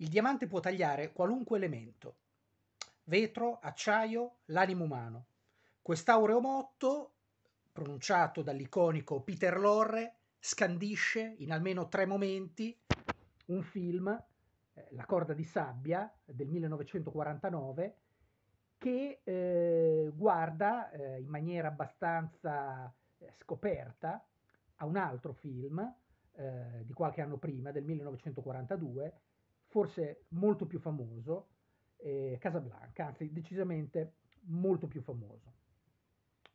il diamante può tagliare qualunque elemento. Vetro, acciaio, l'animo umano. Quest'aureo motto, pronunciato dall'iconico Peter Lorre, scandisce in almeno tre momenti un film, eh, La corda di sabbia del 1949, che eh, guarda eh, in maniera abbastanza eh, scoperta a un altro film eh, di qualche anno prima, del 1942, forse molto più famoso, eh, Casablanca, anzi decisamente molto più famoso.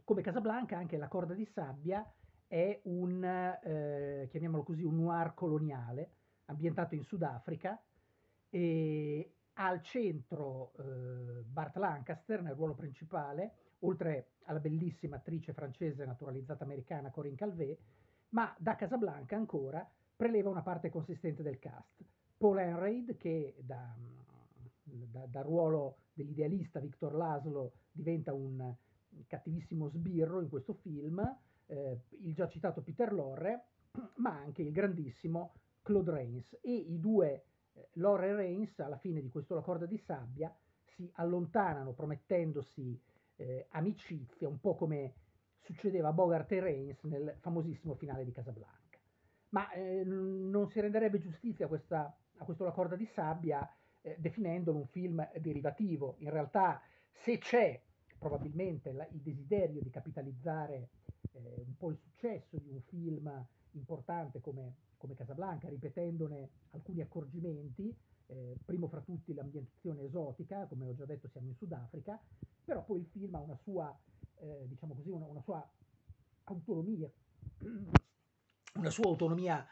Come Casablanca anche La corda di sabbia è un, eh, chiamiamolo così, un noir coloniale ambientato in Sudafrica e al centro eh, Bart Lancaster nel ruolo principale, oltre alla bellissima attrice francese naturalizzata americana Corinne Calvé, ma da Casablanca ancora preleva una parte consistente del cast. Paul Enraid, che da, da, dal ruolo dell'idealista Victor Laszlo diventa un cattivissimo sbirro in questo film, eh, il già citato Peter Lorre, ma anche il grandissimo Claude Rains e i due eh, Lorre e Rains alla fine di questo La corda di sabbia si allontanano promettendosi eh, amicizia, un po' come succedeva a Bogart e Rains nel famosissimo finale di Casablanca. Ma eh, non si renderebbe giustizia questa, a questo La corda di sabbia eh, definendolo un film derivativo. In realtà, se c'è probabilmente la, il desiderio di capitalizzare eh, un po' il successo di un film importante come, come Casablanca, ripetendone alcuni accorgimenti, eh, primo fra tutti l'ambientazione esotica, come ho già detto siamo in Sudafrica, però poi il film ha una sua, eh, diciamo così, una, una sua autonomia, una sua autonomia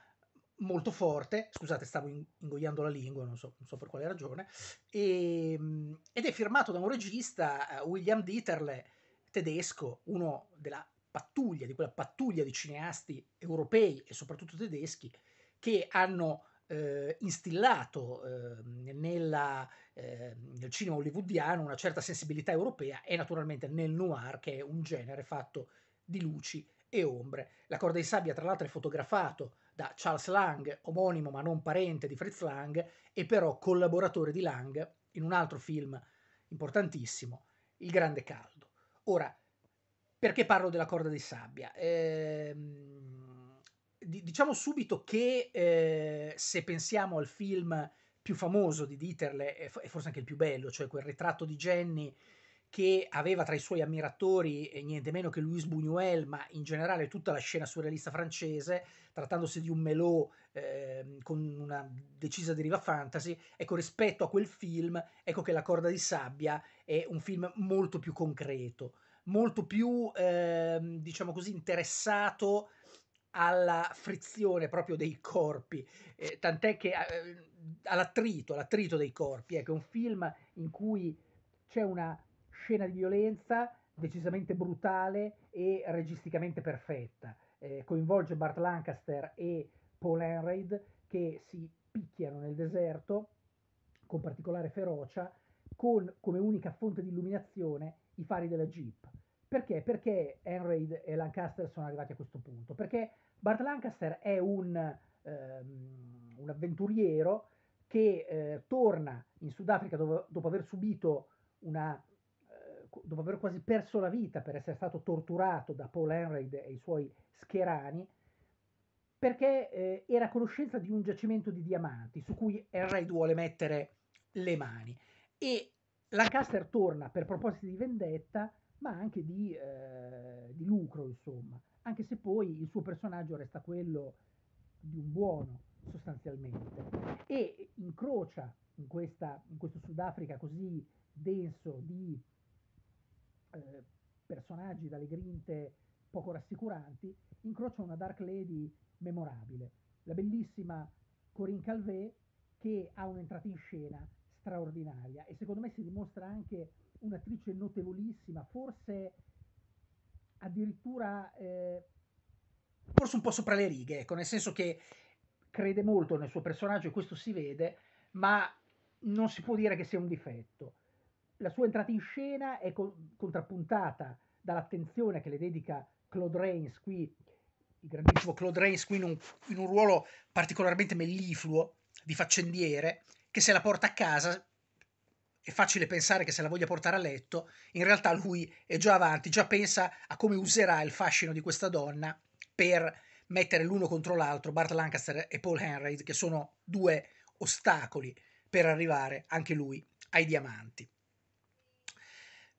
molto forte, scusate stavo ingoiando la lingua, non so, non so per quale ragione, e, ehm, ed è firmato da un regista, eh, William Dieterle, tedesco, uno della pattuglia, di quella pattuglia di cineasti europei e soprattutto tedeschi che hanno eh, instillato eh, nella, eh, nel cinema hollywoodiano una certa sensibilità europea e naturalmente nel noir che è un genere fatto di luci e ombre. La corda di sabbia tra l'altro è fotografato da Charles Lang, omonimo ma non parente di Fritz Lang e però collaboratore di Lang in un altro film importantissimo, Il Grande Caldo. Ora, perché parlo della corda di sabbia? Eh, diciamo subito che eh, se pensiamo al film più famoso di Dieterle, e forse anche il più bello, cioè quel ritratto di Jenny che aveva tra i suoi ammiratori niente meno che Louis Buñuel, ma in generale tutta la scena surrealista francese, trattandosi di un melò eh, con una decisa deriva fantasy, ecco rispetto a quel film, ecco che La corda di sabbia è un film molto più concreto, molto più, eh, diciamo così, interessato alla frizione proprio dei corpi, eh, tant'è che eh, all'attrito, all'attrito dei corpi, ecco, è un film in cui c'è una scena di violenza decisamente brutale e registicamente perfetta, eh, coinvolge Bart Lancaster e Paul Enraid che si picchiano nel deserto con particolare ferocia, con come unica fonte di illuminazione i fari della Jeep. Perché? Perché Enraid e Lancaster sono arrivati a questo punto? Perché Bart Lancaster è un, ehm, un avventuriero che eh, torna in Sudafrica dopo, dopo aver subito una, dopo aver quasi perso la vita per essere stato torturato da Paul Enraid e i suoi scherani, perché eh, era a conoscenza di un giacimento di diamanti su cui Enraid vuole mettere le mani. E Lancaster torna per propositi di vendetta, ma anche di, eh, di lucro, insomma, anche se poi il suo personaggio resta quello di un buono, sostanzialmente, e incrocia in, questa, in questo Sudafrica così denso di eh, personaggi dalle grinte poco rassicuranti, incrocia una Dark Lady memorabile, la bellissima Corinne Calvé che ha un'entrata in scena straordinaria e secondo me si dimostra anche un'attrice notevolissima, forse addirittura eh, forse un po' sopra le righe, ecco, nel senso che crede molto nel suo personaggio e questo si vede, ma non si può dire che sia un difetto. La sua entrata in scena è co- contrappuntata dall'attenzione che le dedica Claude Rains qui, il grandissimo Claude Rains qui in un, in un ruolo particolarmente mellifluo di faccendiere che se la porta a casa è facile pensare che se la voglia portare a letto, in realtà lui è già avanti, già pensa a come userà il fascino di questa donna per mettere l'uno contro l'altro Bart Lancaster e Paul Henry, che sono due ostacoli per arrivare anche lui ai diamanti.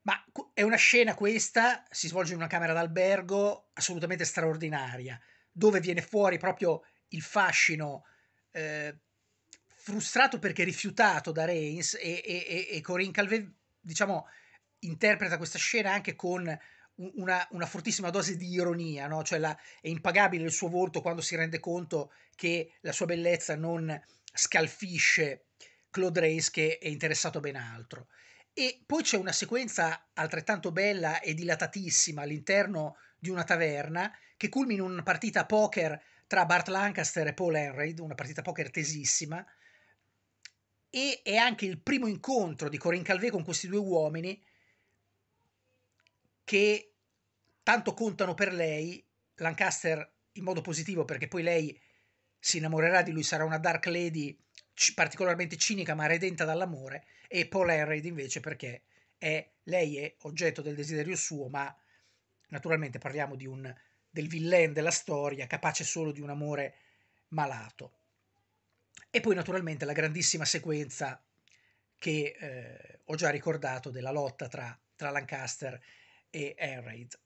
Ma è una scena questa, si svolge in una camera d'albergo assolutamente straordinaria, dove viene fuori proprio il fascino eh, frustrato perché rifiutato da Reigns e, e, e Corinne Calvé, diciamo, interpreta questa scena anche con una, una fortissima dose di ironia, no? cioè la, è impagabile il suo volto quando si rende conto che la sua bellezza non scalfisce Claude Reis che è interessato a ben altro. E poi c'è una sequenza altrettanto bella e dilatatissima all'interno di una taverna che culmina in una partita a poker tra Bart Lancaster e Paul Enraid, una partita poker tesissima, e è anche il primo incontro di Corinne Calvé con questi due uomini che tanto contano per lei, Lancaster in modo positivo perché poi lei si innamorerà di lui, sarà una Dark Lady particolarmente cinica ma redenta dall'amore, e Paul Enraid invece perché è, lei è oggetto del desiderio suo, ma naturalmente parliamo di un, del villain della storia, capace solo di un amore malato. E poi naturalmente la grandissima sequenza che eh, ho già ricordato della lotta tra, tra Lancaster e Enraid.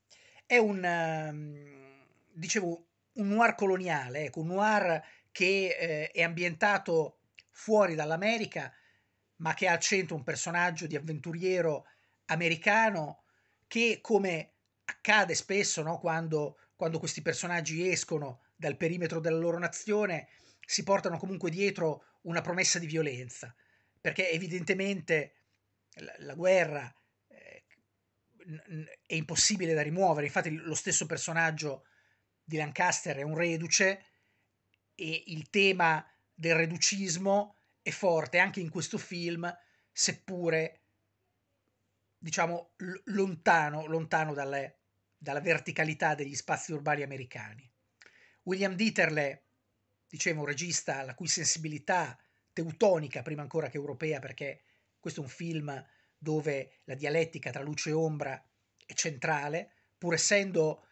È un, um, dicevo, un noir coloniale, ecco, un noir che eh, è ambientato fuori dall'America, ma che ha al centro un personaggio di avventuriero americano che, come accade spesso no, quando, quando questi personaggi escono dal perimetro della loro nazione, si portano comunque dietro una promessa di violenza, perché evidentemente la, la guerra eh, è impossibile da rimuovere, infatti lo stesso personaggio di Lancaster è un reduce e il tema del reducismo è forte anche in questo film, seppure diciamo lontano, lontano dalle, dalla verticalità degli spazi urbani americani. William Dieterle dicevo, un regista la cui sensibilità teutonica, prima ancora che europea, perché questo è un film dove la dialettica tra luce e ombra è centrale, pur essendo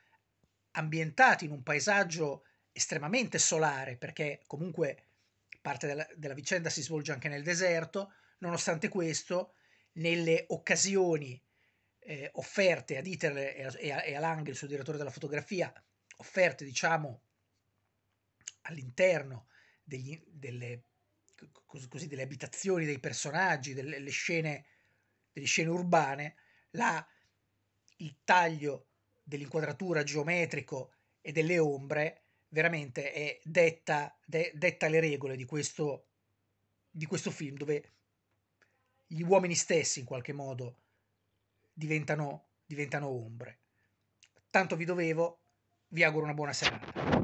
ambientati in un paesaggio estremamente solare, perché comunque parte della, della vicenda si svolge anche nel deserto, nonostante questo, nelle occasioni eh, offerte a Dieter e a, e a, e il suo direttore della fotografia, offerte diciamo all'interno degli, delle, così, delle abitazioni dei personaggi, delle scene, delle scene urbane, la, il taglio dell'inquadratura geometrico e delle ombre veramente è detta, de, detta le regole di questo, di questo film dove gli uomini stessi in qualche modo diventano, diventano ombre. Tanto vi dovevo, vi auguro una buona serata.